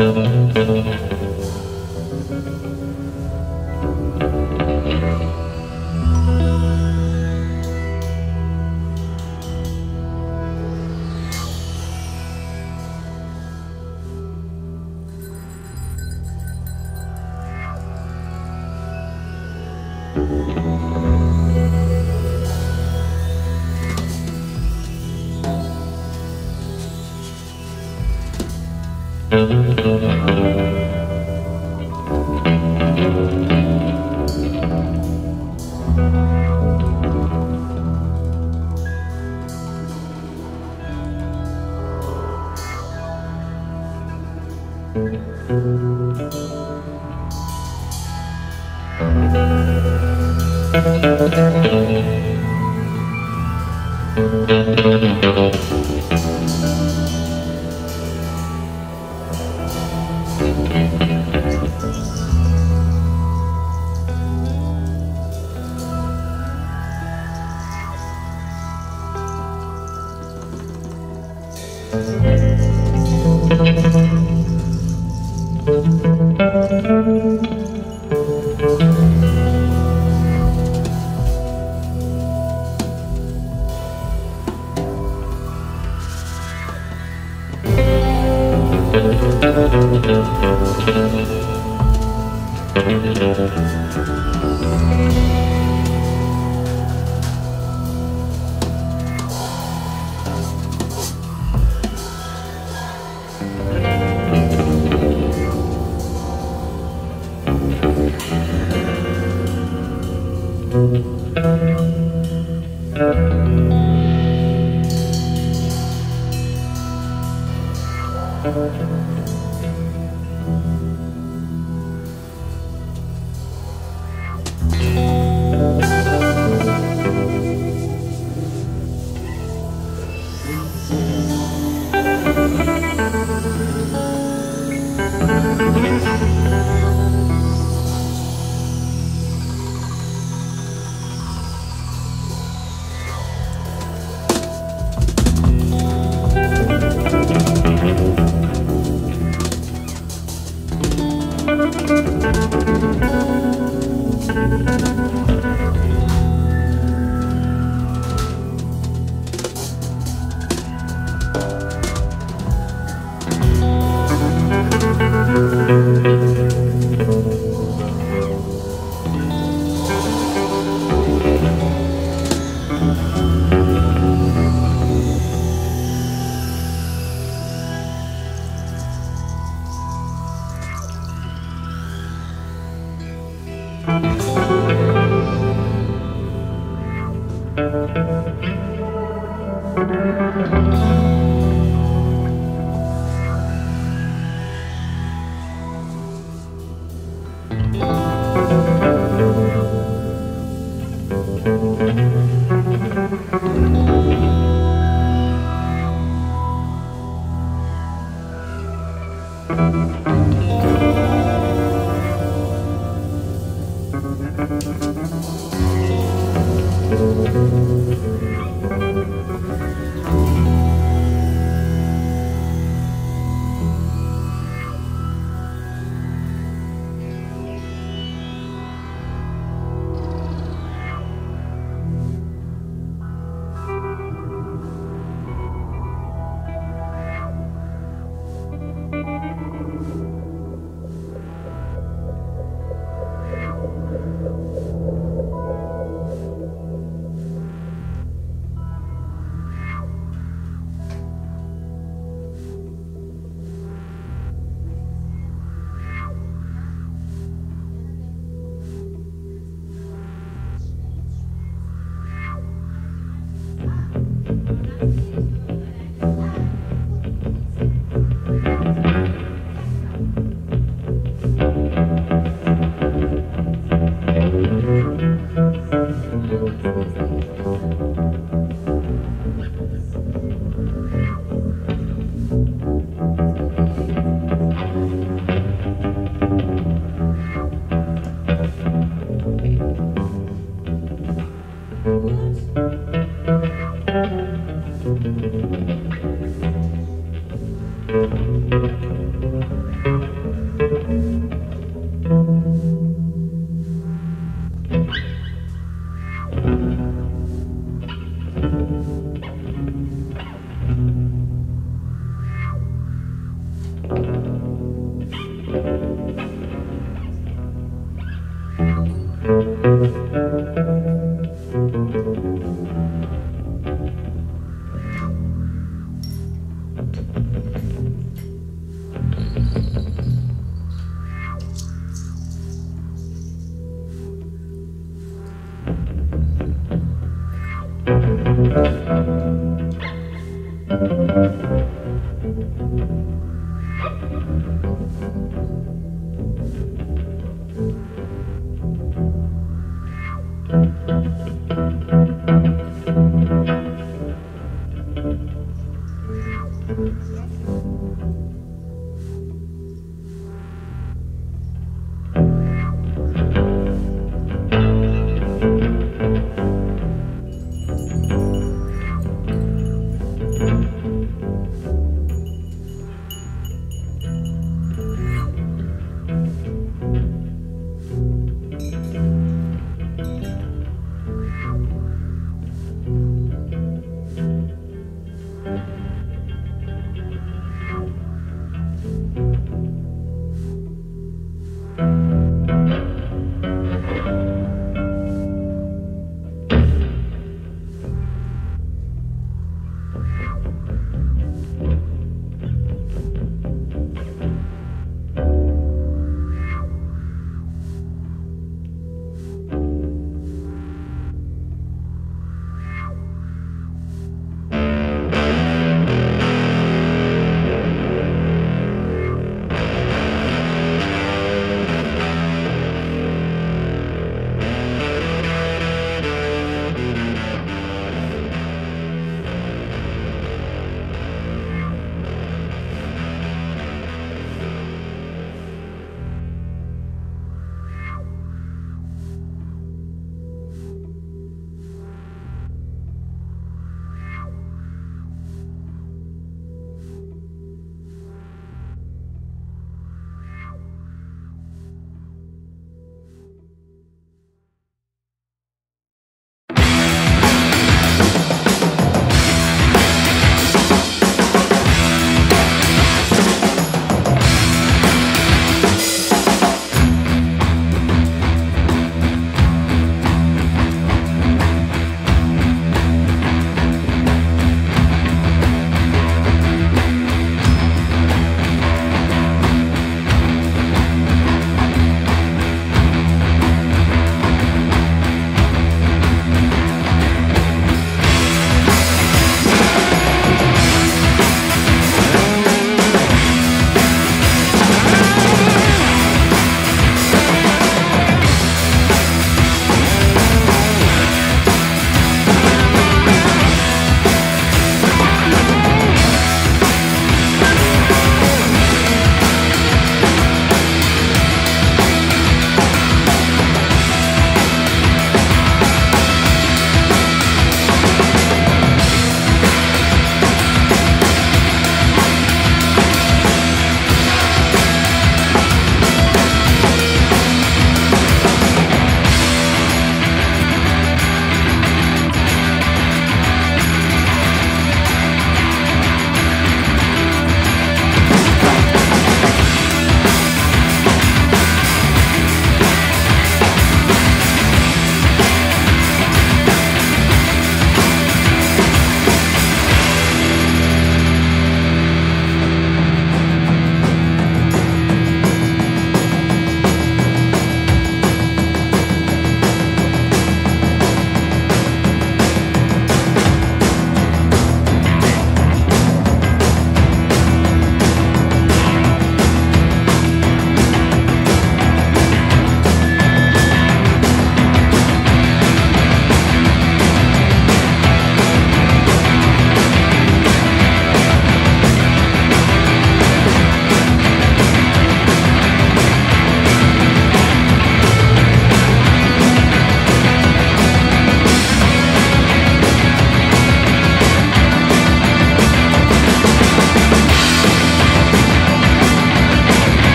Música